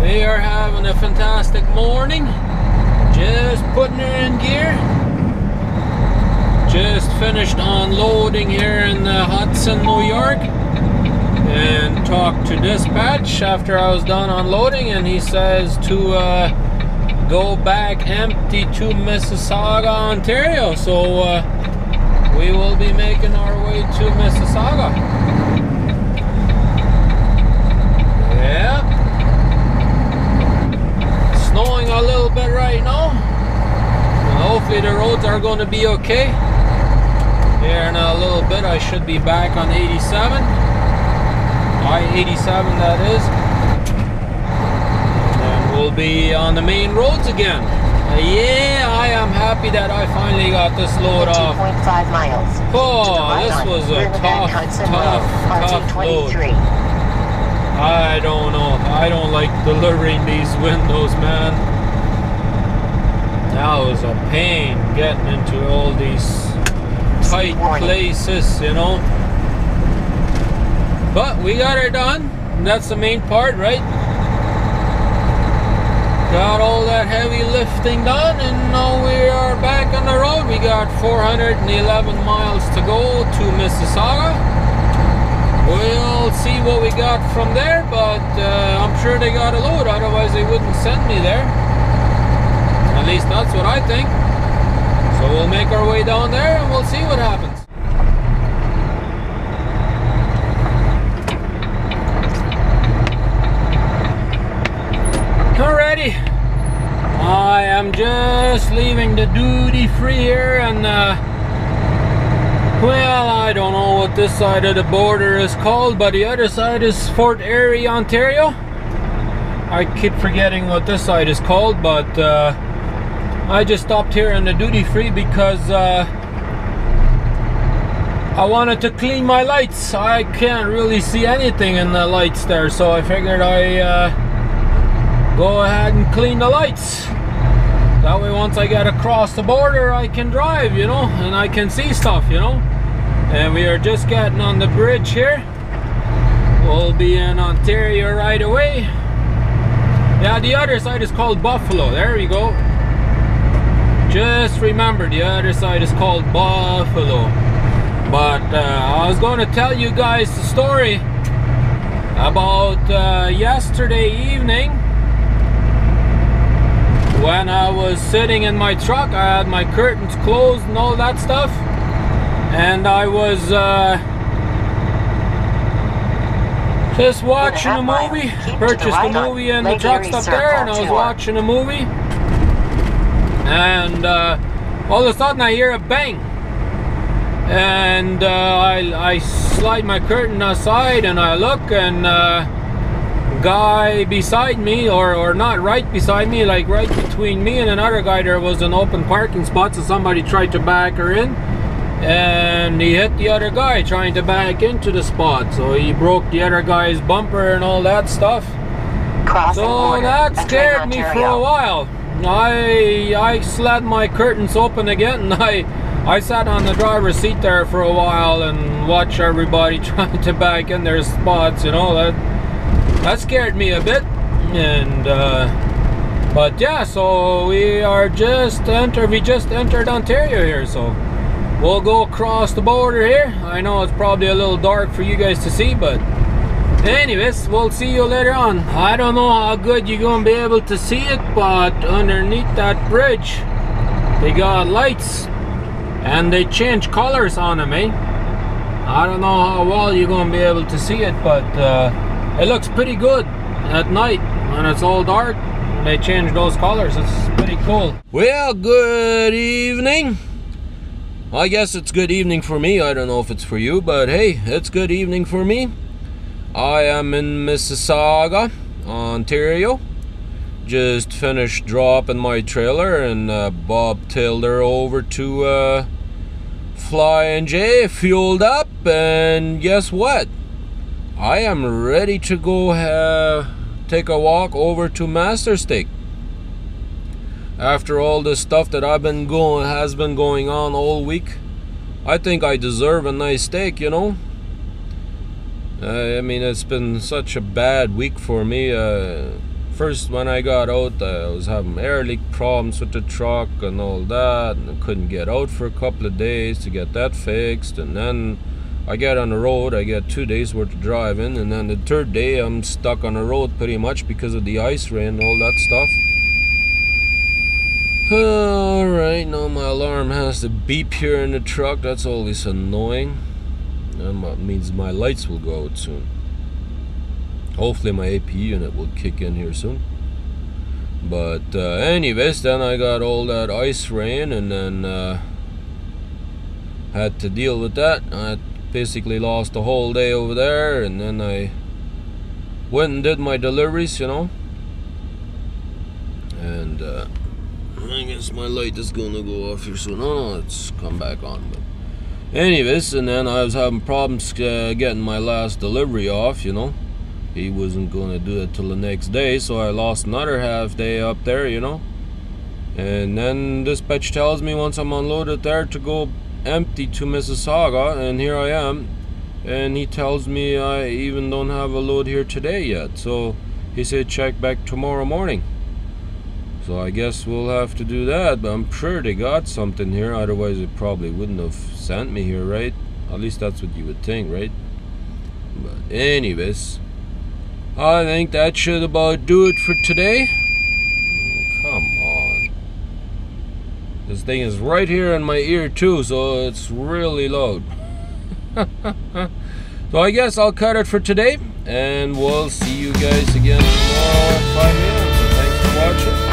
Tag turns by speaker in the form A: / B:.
A: We are having a fantastic morning. Just putting her in gear. Just finished unloading here in uh, Hudson, New York. And talked to dispatch after I was done unloading, and he says to uh, go back empty to Mississauga, Ontario. So uh, we will be making our way to Mississauga. Yeah. Snowing a little bit right now. Well, hopefully the roads are going to be okay. Here in a little bit I should be back on 87. I-87 that is. And then we'll be on the main roads again. Uh, yeah, I am happy that I finally got this load off.
B: 2.5 miles.
A: Oh,
B: To the right
A: this
B: on
A: was a
B: Riverbank
A: tough,
B: Hudson
A: tough, tough
B: RT23.
A: I don't know. I don't like delivering these windows, man. That was a pain getting into all these tight places, you know. But we got it done. And that's the main part, right? Got all that heavy lifting done, and now we are back on the road. We got 411 miles to go to Mississauga. We'll see what we got from there, but uh, I'm sure they got a load, otherwise they wouldn't send me there. At least that's what I think. So we'll make our way down there and we'll see what happens. Alrighty. I am just leaving the duty free here and uh, well, I don't know what this side of the border is called, but the other side is Fort Erie, Ontario. I keep forgetting what this side is called, but uh, I just stopped here in the duty free because uh, I wanted to clean my lights. I can't really see anything in the lights there, so I figured I uh, go ahead and clean the lights. That way, once I get across the border, I can drive, you know, and I can see stuff, you know. And we are just getting on the bridge here. We'll be in Ontario right away. Yeah, the other side is called Buffalo. There we go. Just remember, the other side is called Buffalo. But uh, I was going to tell you guys the story about uh, yesterday evening when I was sitting in my truck, I had my curtains closed and all that stuff. And I was uh, just watching a movie.
B: Keep to the
A: Purchased a movie and the
B: truck
A: up there, and I was watching a movie. And uh, all of a sudden, I hear a bang. And uh, I, I slide my curtain aside and I look, and uh, guy beside me or, or not right beside me like right between me and another guy there was an open parking spot so somebody tried to back her in. And he hit the other guy trying to back into the spot. So he broke the other guy's bumper and all that stuff.
B: Crossing
A: so
B: border.
A: that scared me for a while I I slid my curtains open again. And I I sat on the driver's seat there for a while and watched everybody trying to back in their spots you know that that scared me a bit. And uh, but yeah so we are just enter we just entered Ontario here so we'll go across the border here. I know it's probably a little dark for you guys to see but anyways we'll see you later on. I don't know how good you're gonna be able to see it but underneath that bridge they got lights and they change colors on them eh? I don't know how well you're gonna be able to see it but uh, it looks pretty good at night when it's all dark. They change those colors. It's pretty cool. Well good evening. I guess it's good evening for me. I don't know if it's for you but hey it's good evening for me I am in Mississauga Ontario just finished dropping my trailer and uh, Bob tailed her over to uh, Flying J fueled up and guess what I am ready to go uh, take a walk over to Master Steak. After all the stuff that I've been going has been going on all week, I think I deserve a nice steak, you know. Uh, I mean, it's been such a bad week for me. Uh, first when I got out, I was having air leak problems with the truck and all that, and I couldn't get out for a couple of days to get that fixed, and then I get on the road, I get two days worth of driving, and then the third day I'm stuck on the road pretty much because of the ice rain and all that stuff. Alright, now my alarm has to beep here in the truck, that's always annoying. That means my lights will go out soon. Hopefully my AP unit will kick in here soon. But uh, anyways, then I got all that ice rain and then uh, had to deal with that. I basically lost the whole day over there and then I went and did my deliveries, you know. And uh, I guess my light is gonna go off here soon. No, no, it's come back on. But anyways, and then I was having problems uh, getting my last delivery off, you know. He wasn't gonna do it till the next day, so I lost another half day up there, you know. And then dispatch tells me once I'm unloaded there to go empty to Mississauga, and here I am. And he tells me I even don't have a load here today yet. So he said check back tomorrow morning. So I guess we'll have to do that, but I'm sure they got something here, otherwise they probably wouldn't have sent me here, right? At least that's what you would think, right? But anyways, I think that should about do it for today. Come on. This thing is right here in my ear too, so it's really loud. so I guess I'll cut it for today, and we'll see you guys again uh, tomorrow